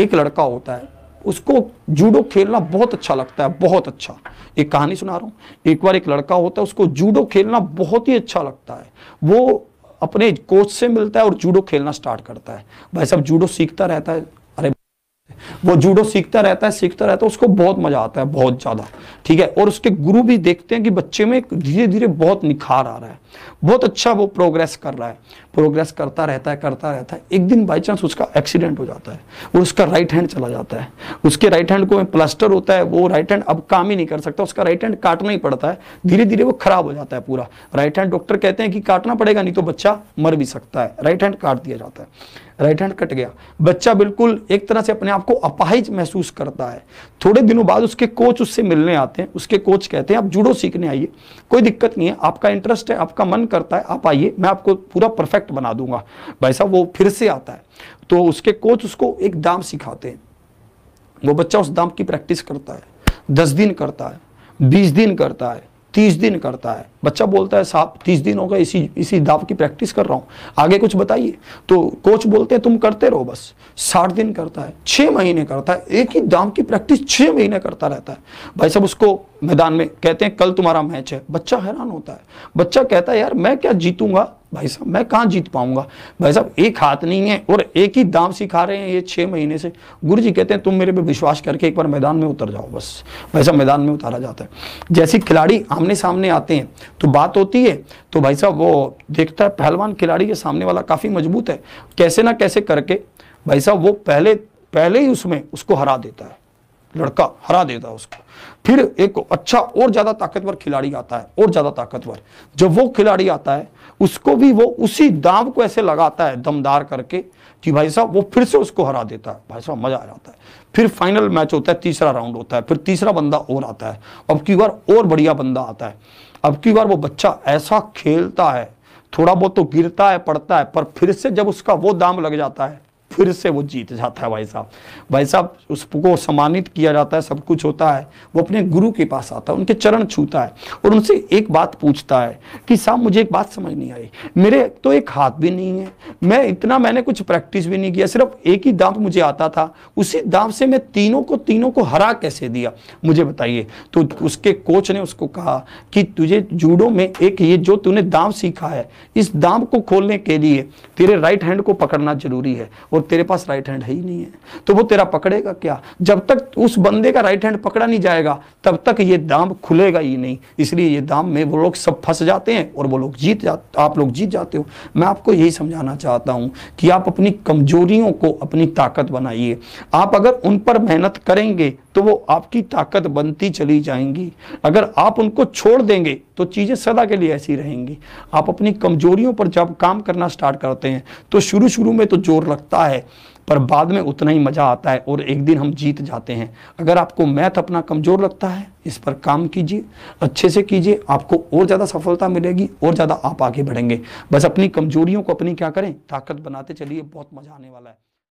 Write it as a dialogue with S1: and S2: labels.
S1: एक लड़का होता है, उसको जूडो खेलना बहुत अच्छा लगता है, बहुत अच्छा। एक कहानी सुना रहा हूँ। एक बार एक लड़का होता है, उसको जूडो खेलना बहुत ही अच्छा लगता है। वो अपने कोच से मिलता है और जूडो खेलना स्टार्ट करता है। भाई साहब, जूडो सीखता रहता है। वो जूडो सीखता रहता है, सीखता रहता है, उसको बहुत मज़ा आता है, बहुत ज़्यादा। ठीक है? और उसके गुरु भी देखते हैं कि बच्चे में धीरे धीरे बहुत निखार आ रहा है। बहुत अच्छा वो प्रोग्रेस कर रहा है। प्रोग्रेस करता रहता है, करता रहता है। एक दिन बाई चांस उसका एक्सीडेंट हो जाता है। वो उसका राइट हैंड चला जाता है। उसके राइट हैंड को प्लास्टर होता है, वो राइट हैंड अब काम ही नहीं कर सकता, उसका राइट हैंड काटना ही पड़ता है। धीरे धीरे वो खराब हो जाता है पूरा। राइट हैंड डॉक्टर कहते हैं कि काटना पड़ेगा, नहीं तो बच्चा मर भी सकता है। राइट हैंड काट दिया जाता है। राइट हैंड कट गया। बच्चा बिल्कुल एक तरह से अपने आप को अपाहिज महसूस करता है। थोड़े दिनों बाद उसके कोच उससे मिलने आते हैं। उसके कोच कहते हैं, आप जूडो सीखने आइए। कोई दिक्कत नहीं है। आपका इंटरेस्ट है, आपका मन करता है, आप आइए। मैं आपको पूरा परफेक्ट बना दूँगा। भाई साहब, वो फिर से आता है। तो उसके कोच उसको एक दाम सिखाते हैं। वो बच्चा उस दाम की प्रैक्टिस करता है। दस दिन करता है, बीस दिन करता है, तीस दिन करता है। बच्चा बोलता है, साहब, तीस दिन हो गए, इसी इसी दाव की प्रैक्टिस कर रहा हूँ। आगे कुछ बताइए। तो कोच बोलते हैं, तुम करते रहो बस। साठ दिन करता है छः महीने करता है, एक ही दाम की प्रैक्टिस छः महीने करता रहता है। भाई साहब, उसको मैदान में कहते हैं, कल तुम्हारा मैच है। बच्चा हैरान होता है। बच्चा कहता है, यार, मैं क्या जीतूँगा? भाई साहब, मैं कहाँ जीत पाऊँगा? भाई साहब, एक हाथ नहीं है और एक ही दाम सिखा रहे हैं ये छः महीने से। गुरु जी कहते हैं, तुम मेरे पे विश्वास करके एक बार मैदान में उतर जाओ बस। भाई साहब, मैदान में उतारा जाता है। जैसे खिलाड़ी आमने सामने आते हैं तो बात होती है। तो भाई साहब, वो देखता है, पहलवान खिलाड़ी के सामने वाला काफ़ी मज़बूत है। कैसे ना कैसे करके, भाई साहब, वो पहले पहले ही उसमें उसको हरा देता है। लड़का हरा देता है उसको। फिर एक अच्छा और ज़्यादा ताकतवर खिलाड़ी आता है, और ज़्यादा ताकतवर। जब वो खिलाड़ी आता है, उसको भी वो उसी दाव को ऐसे लगाता है, दमदार करके, कि भाई साहब, वो फिर से उसको हरा देता है। भाई साहब, मज़ा आ जाता है। फिर फाइनल मैच होता है, तीसरा राउंड होता है, फिर तीसरा बंदा और आता है। अब की बार और बढ़िया बंदा आता है। अब की बार वो बच्चा ऐसा खेलता है, थोड़ा बहुत तो गिरता है, पड़ता है, पर फिर से जब उसका वो दाम लग जाता है फिर से वो जीत जाता है भाई साहब। भाई साहब, उसको सम्मानित किया जाता है, सब कुछ होता है। वो अपने गुरु के पास आता है, उनके चरण छूता है और उनसे एक बात पूछता है कि, साहब, मुझे एक बात समझ नहीं आई। मेरे तो एक हाथ भी नहीं है। मैं इतना मैंने कुछ प्रैक्टिस भी नहीं किया, सिर्फ़ एक ही दाम मुझे आता था। उसी दाम से मैं तीनों को तीनों को हरा कैसे दिया? मुझे बताइए। तो उसके कोच ने उसको कहा कि, तुझे जूडो में एक ये जो तूने दाम सीखा है, इस दाम को खोलने के लिए तेरे राइट हैंड को पकड़ना ज़रूरी है और तेरे पास राइट हैंड है ही नहीं है। तो वो तेरा पकड़ेगा क्या? जब तक उस बंदे का राइट हैंड पकड़ा नहीं जाएगा, तब तक ये दाम खुलेगा ही नहीं। इसलिए ये दाम में वो लोग सब फंस जाते हैं और वो लोग जीत जाते आप लोग जीत जाते हो। मैं आपको यही समझाना चाहता हूँ कि आप अपनी कमजोरियों को अपनी ताकत बनाइए। आप अगर उन पर मेहनत करेंगे तो वो आपकी ताकत बनती चली जाएँगी। अगर आप उनको छोड़ देंगे तो चीज़ें सदा के लिए ऐसी रहेंगी। आप अपनी कमजोरियों पर जब काम करना स्टार्ट करते हैं तो शुरू शुरू में तो ज़ोर लगता है, पर बाद में उतना ही मज़ा आता है और एक दिन हम जीत जाते हैं। अगर आपको मैथ अपना कमज़ोर लगता है, इस पर काम कीजिए, अच्छे से कीजिए, आपको और ज़्यादा सफलता मिलेगी, और ज़्यादा आप आगे बढ़ेंगे। बस अपनी कमजोरियों को अपनी क्या करें? ताकत बनाते चलिए, बहुत मज़ा आने वाला है।